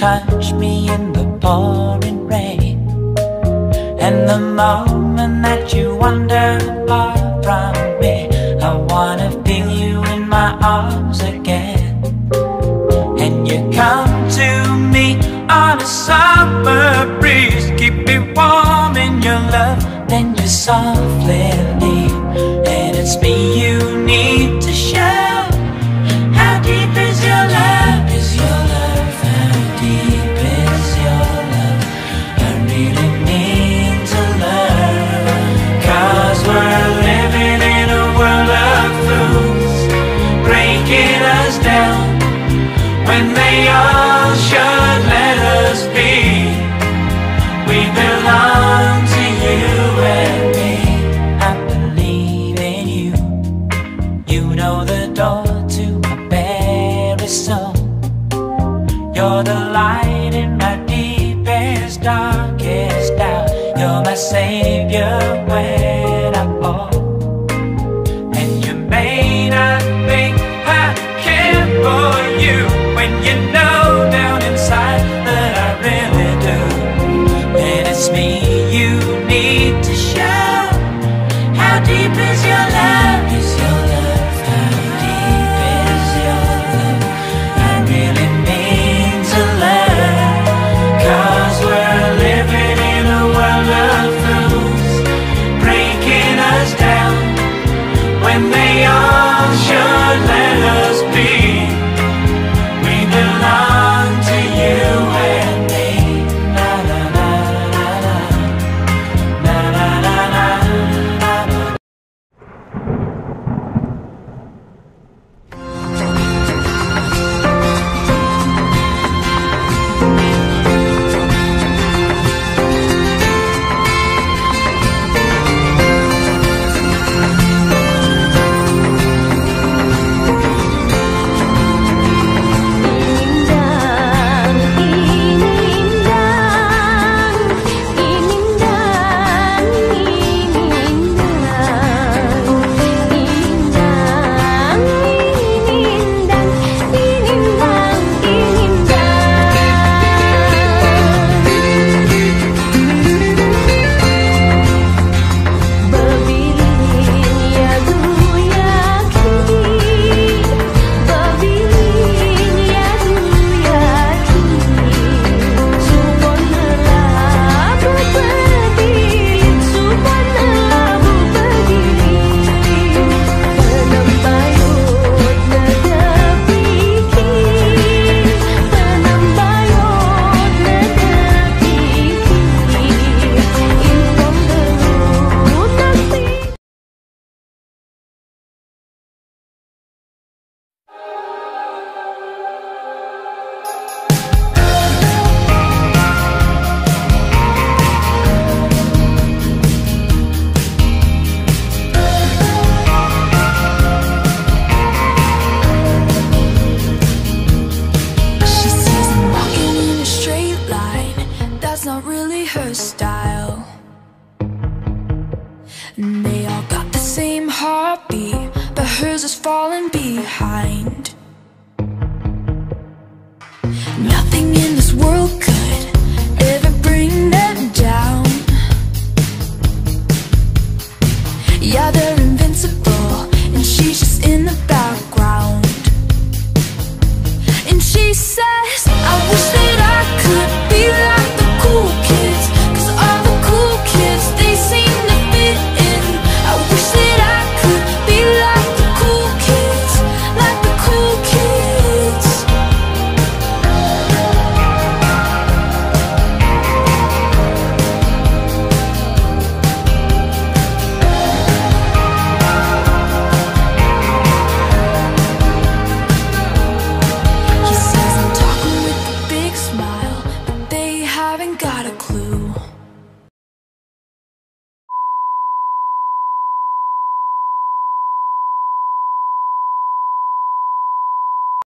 touch me in the pouring rain. And the moment that you wander far from me, I wanna feel you in my arms again. And you come to me on a summer breeze, keep me warm in your love. Then you softly You're the light in my deepest, darkest doubt. You're my savior when I fall. And you may not think I care for you when you know down inside that I really do. And it's me you need to show. How deep is your that's not really her style. And they all got the same heartbeat, but hers is falling behind. Nothing